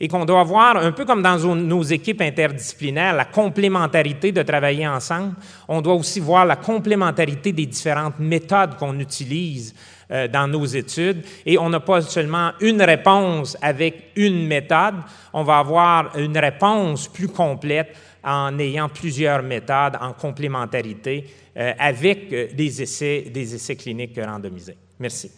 et qu'on doit voir, un peu comme dans nos équipes interdisciplinaires, la complémentarité de travailler ensemble. On doit aussi voir la complémentarité des différentes méthodes qu'on utilise euh, dans nos études. Et on n'a pas seulement une réponse avec une méthode, on va avoir une réponse plus complète en ayant plusieurs méthodes en complémentarité euh, avec euh, des essais cliniques randomisés. Merci.